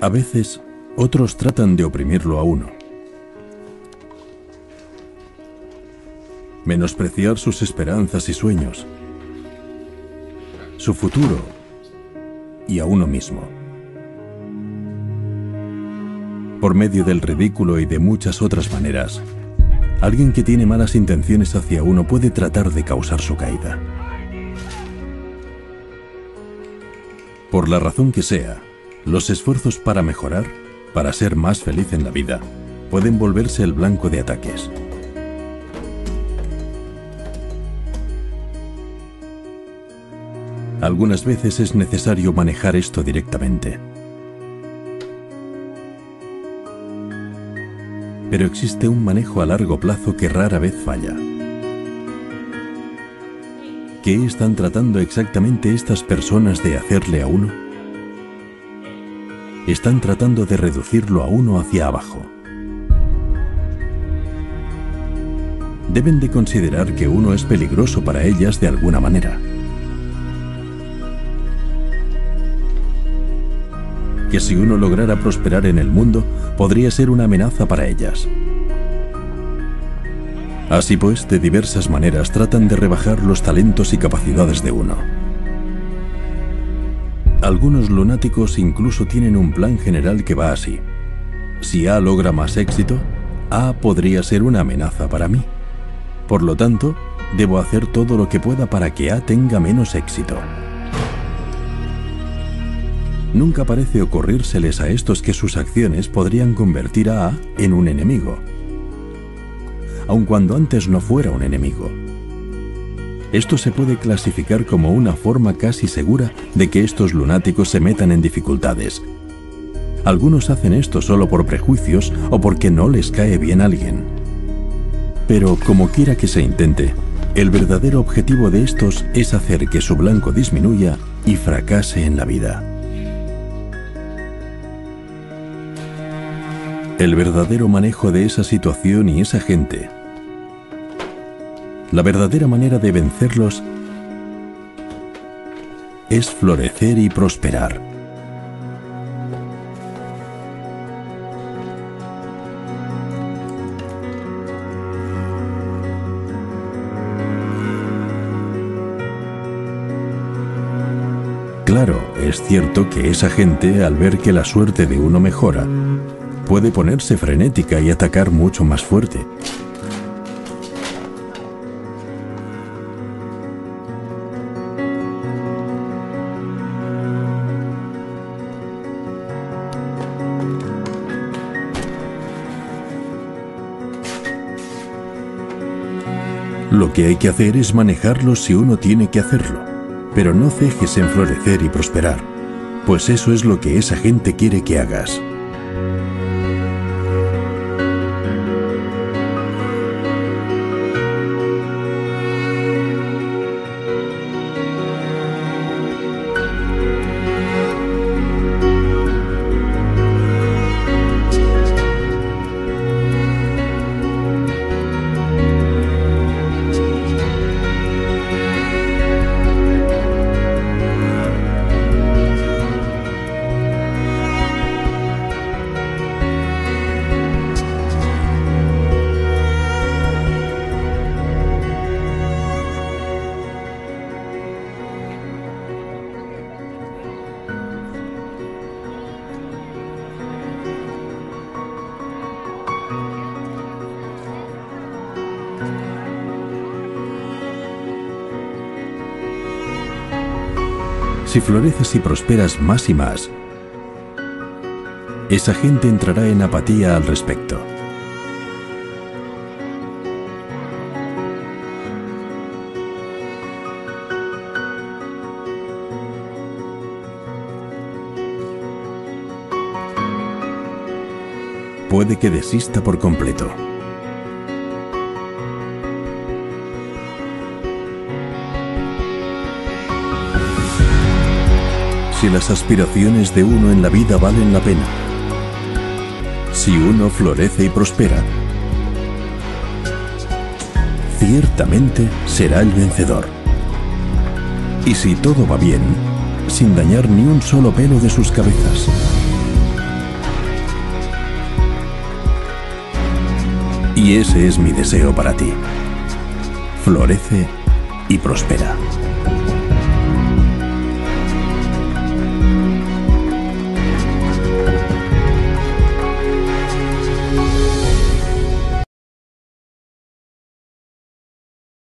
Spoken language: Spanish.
A veces, otros tratan de oprimirlo a uno. Menospreciar sus esperanzas y sueños, su futuro y a uno mismo. Por medio del ridículo y de muchas otras maneras, alguien que tiene malas intenciones hacia uno puede tratar de causar su caída. Por la razón que sea, los esfuerzos para mejorar, para ser más feliz en la vida, pueden volverse el blanco de ataques. Algunas veces es necesario manejar esto directamente. Pero existe un manejo a largo plazo que rara vez falla. ¿Qué están tratando exactamente estas personas de hacerle a uno? Están tratando de reducirlo a uno hacia abajo. Deben de considerar que uno es peligroso para ellas de alguna manera. Que si uno lograra prosperar en el mundo, podría ser una amenaza para ellas. Así pues, de diversas maneras tratan de rebajar los talentos y capacidades de uno. Algunos lunáticos incluso tienen un plan general que va así. Si A logra más éxito, A podría ser una amenaza para mí. Por lo tanto, debo hacer todo lo que pueda para que A tenga menos éxito. Nunca parece ocurrírseles a estos que sus acciones podrían convertir a A en un enemigo aun cuando antes no fuera un enemigo. Esto se puede clasificar como una forma casi segura de que estos lunáticos se metan en dificultades. Algunos hacen esto solo por prejuicios o porque no les cae bien alguien. Pero como quiera que se intente, el verdadero objetivo de estos es hacer que su blanco disminuya y fracase en la vida. El verdadero manejo de esa situación y esa gente la verdadera manera de vencerlos es florecer y prosperar. Claro, es cierto que esa gente, al ver que la suerte de uno mejora, puede ponerse frenética y atacar mucho más fuerte. Lo que hay que hacer es manejarlo si uno tiene que hacerlo, pero no cejes en florecer y prosperar, pues eso es lo que esa gente quiere que hagas. Si floreces y prosperas más y más, esa gente entrará en apatía al respecto. Puede que desista por completo. Si las aspiraciones de uno en la vida valen la pena. Si uno florece y prospera. Ciertamente será el vencedor. Y si todo va bien, sin dañar ni un solo pelo de sus cabezas. Y ese es mi deseo para ti. Florece y prospera.